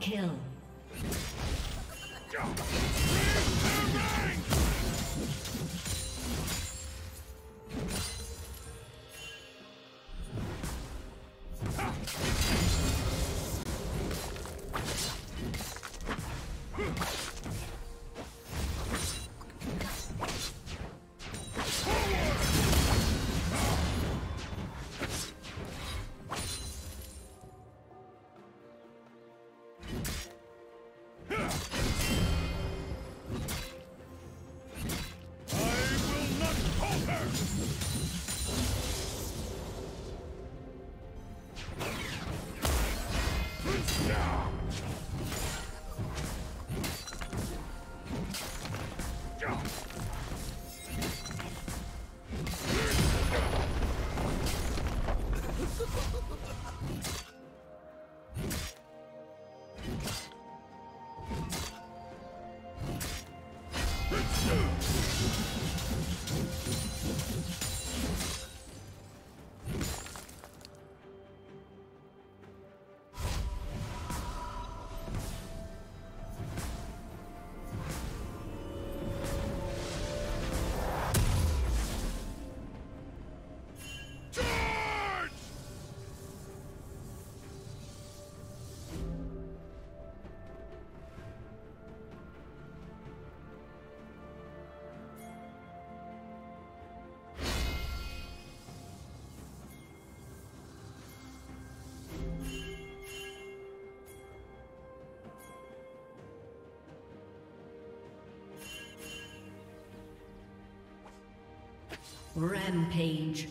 Kill. Rampage.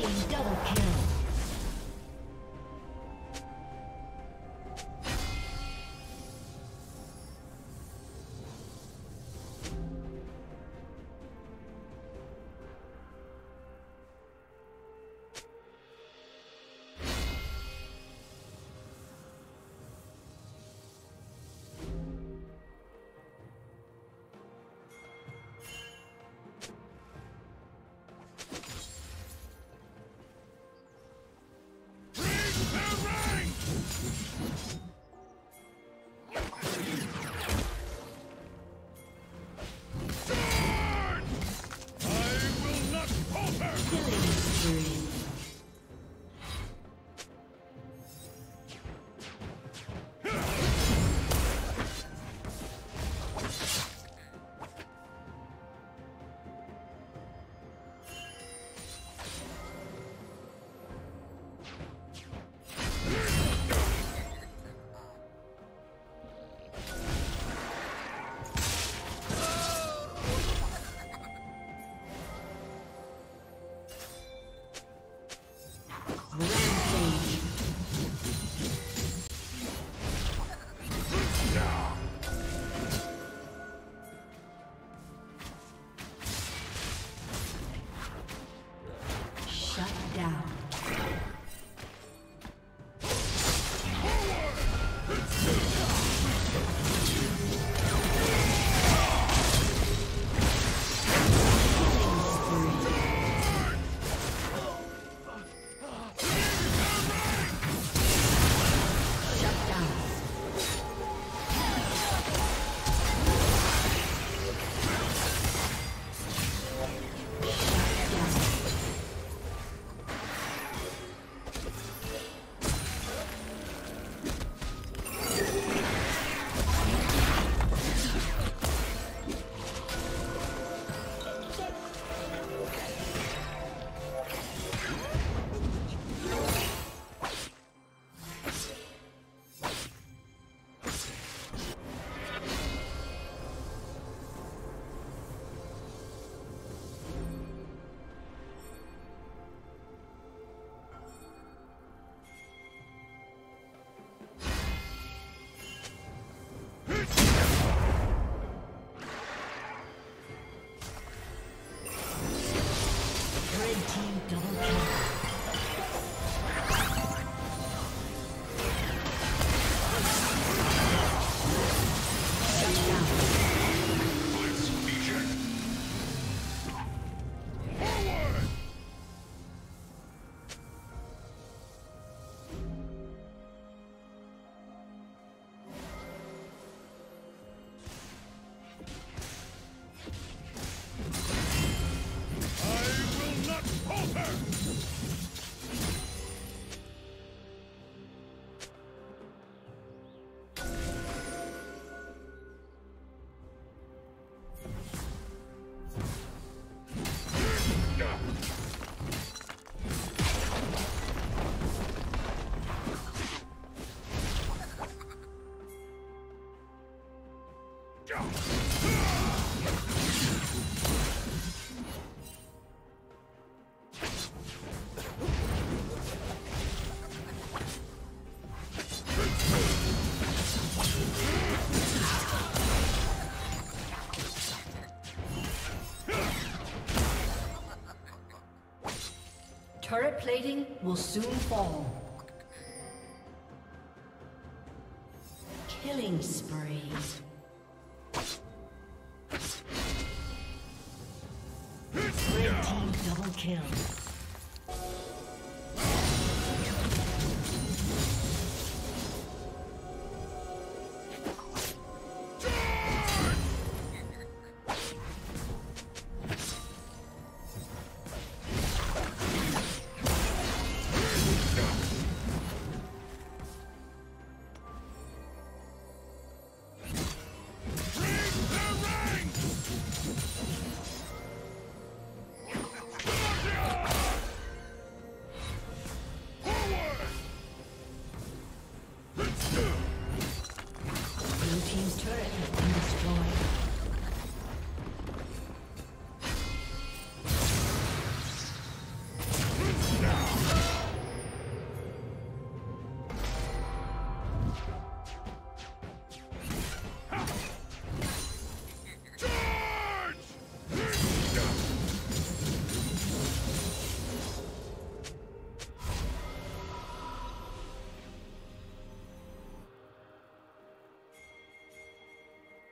Team double kill. Plating will soon fall. Killing spree. Red team double kill.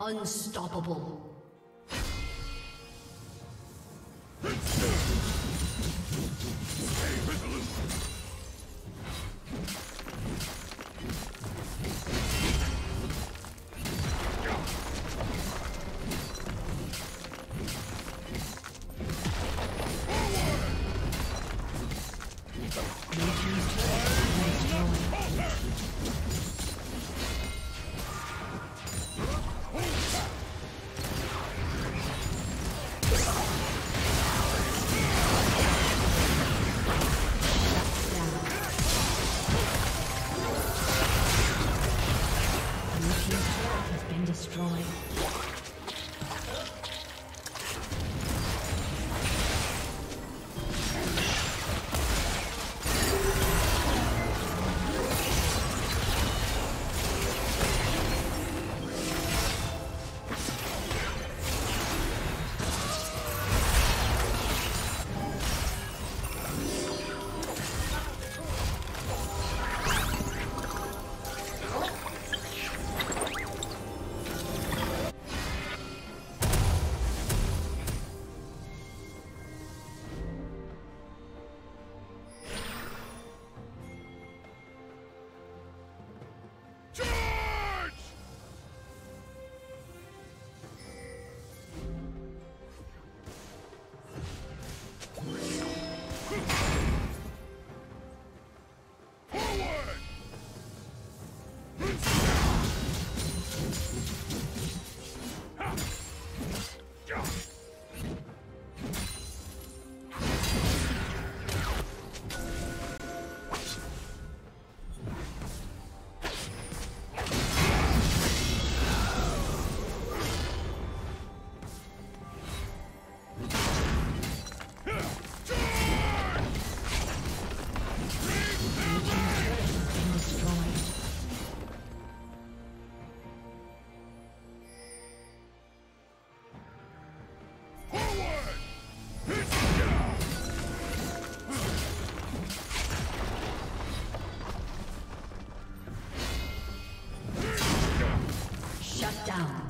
Unstoppable. destroyed. down.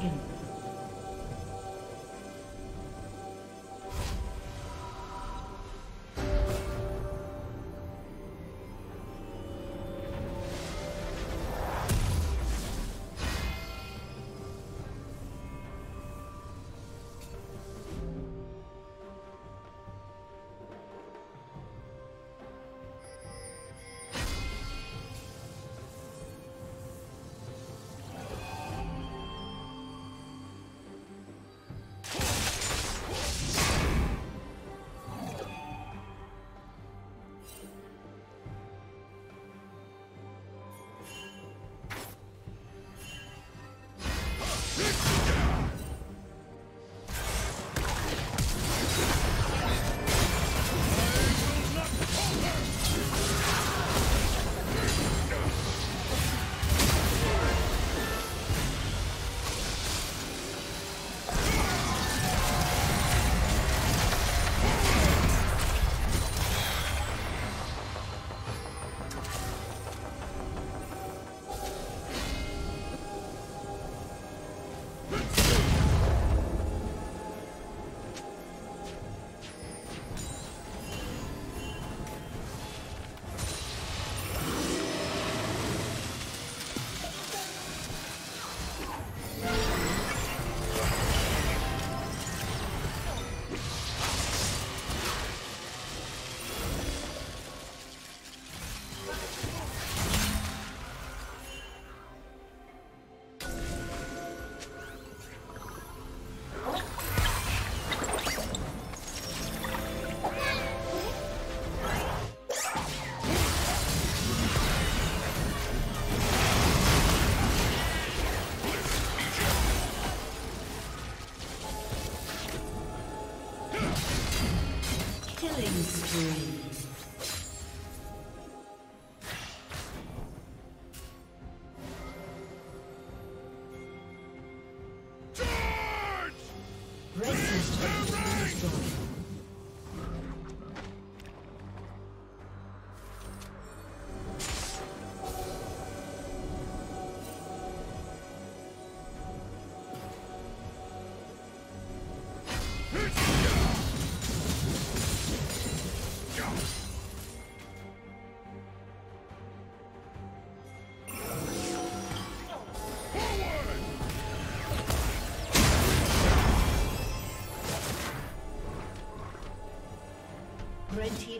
dragon.